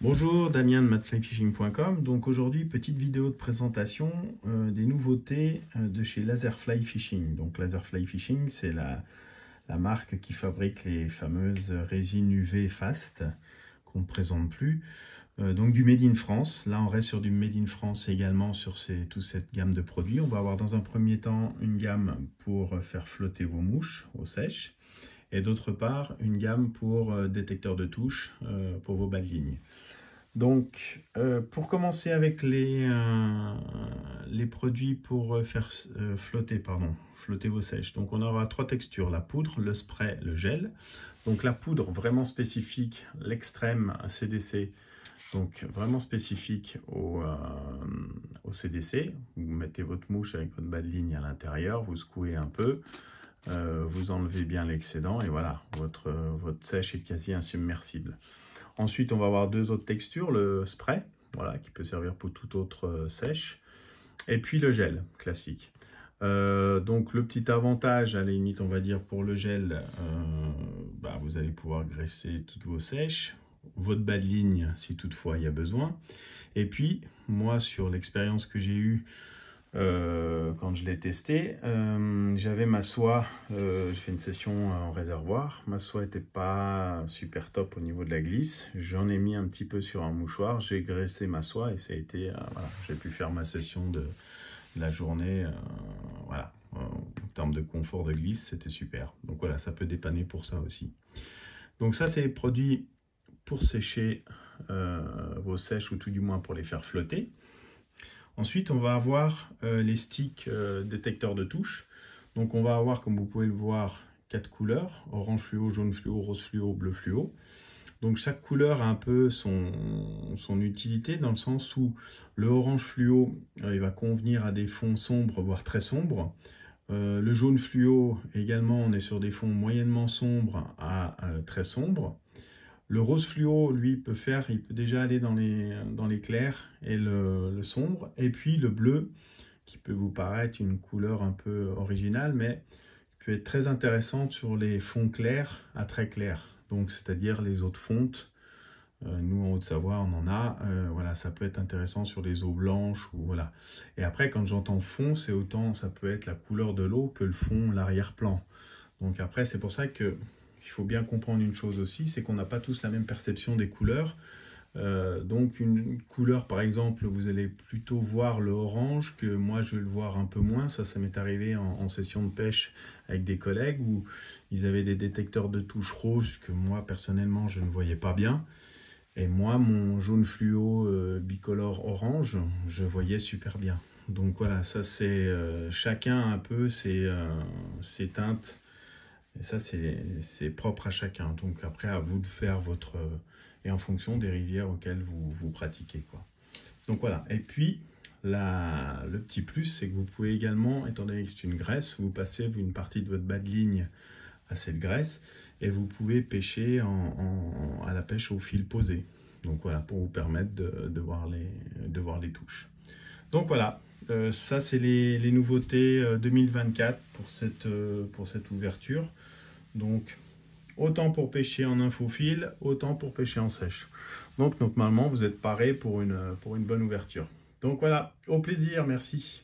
Bonjour, Damien de matflyfishing.com. Donc aujourd'hui, petite vidéo de présentation euh, des nouveautés euh, de chez Laserfly Fishing. Donc Laserfly Fishing, c'est la, marque qui fabrique les fameuses résines UV Fast qu'on ne présente plus. Euh, donc du Made in France. Là, on reste sur du Made in France également sur toute cette gamme de produits. On va avoir dans un premier temps une gamme pour faire flotter vos mouches au sèche et d'autre part une gamme pour euh, détecteur de touche euh, pour vos bas de ligne. Donc, euh, pour commencer avec les, les produits pour faire flotter, pardon, flotter vos sèches. Donc, on aura trois textures, la poudre, le spray, le gel. Donc, la poudre vraiment spécifique, l'extrême CDC, donc vraiment spécifique au, au, CDC. Vous mettez votre mouche avec votre bas de ligne à l'intérieur, vous secouez un peu. Euh, vous enlevez bien l'excédent et voilà, votre, votre sèche est quasi insubmersible. Ensuite, on va avoir deux autres textures, le spray, voilà, qui peut servir pour toute autre euh, sèche, et puis le gel classique. Euh, donc le petit avantage, à la limite, on va dire pour le gel, bah, vous allez pouvoir graisser toutes vos sèches, votre bas de ligne si toutefois il y a besoin. Et puis, moi, sur l'expérience que j'ai eue euh, quand je l'ai testé. Euh, j'avais ma soie, euh, j'ai fait une session en réservoir. Ma soie n'était pas super top au niveau de la glisse. J'en ai mis un petit peu sur un mouchoir, j'ai graissé ma soie et ça a été, voilà, j'ai pu faire ma session de, la journée. voilà, en termes de confort de glisse, c'était super. Donc voilà, ça peut dépanner pour ça aussi. Donc ça, c'est les produits pour sécher vos sèches ou tout du moins pour les faire flotter. Ensuite, on va avoir euh, les sticks euh, détecteurs de touche. Donc on va avoir, comme vous pouvez le voir, quatre couleurs, orange fluo, jaune fluo, rose fluo, bleu fluo. Donc chaque couleur a un peu son, utilité dans le sens où le orange fluo, euh, il va convenir à des fonds sombres, voire très sombres. le jaune fluo, également, on est sur des fonds moyennement sombres à très sombres. Le rose fluo, lui, peut faire, il peut déjà aller dans les, clairs et le, sombre. Et puis le bleu, qui peut vous paraître une couleur un peu originale, mais qui peut être très intéressante sur les fonds clairs à très clairs. Donc, c'est-à-dire les autres fontes. Euh, nous, en Haute-Savoie, on en a. Euh, voilà, ça peut être intéressant sur les eaux blanches. ou voilà. Et après, quand j'entends fond, c'est autant, ça peut être la couleur de l'eau que le fond, l'arrière-plan. Donc après, c'est pour ça que il faut bien comprendre une chose aussi, c'est qu'on n'a pas tous la même perception des couleurs. Euh, donc une couleur par exemple, vous allez plutôt voir le orange que moi je vais le voir un peu moins. Ça, ça m'est arrivé en, session de pêche avec des collègues où ils avaient des détecteurs de touche rouge que moi personnellement je ne voyais pas bien. Et moi, mon jaune fluo euh, bicolore orange, je voyais super bien. Donc voilà, ça c'est euh, chacun un peu ses teintes et ça, c'est propre à chacun. Donc après, à vous de faire votre... et en fonction des rivières auxquelles vous, vous pratiquez. Quoi. Donc voilà. Et puis, le petit plus, c'est que vous pouvez également, étant donné que c'est une graisse, vous passez une partie de votre bas de ligne à cette graisse et vous pouvez pêcher à la pêche au fil posé. Donc voilà, pour vous permettre de, voir, les, de voir les touches. Donc voilà, euh, ça c'est les, nouveautés 2024 euh, pour cette, euh, pour cette ouverture. Donc, autant pour pêcher en infofil, autant pour pêcher en sèche. Donc, normalement, vous êtes paré pour une bonne ouverture. Donc voilà, au plaisir, merci.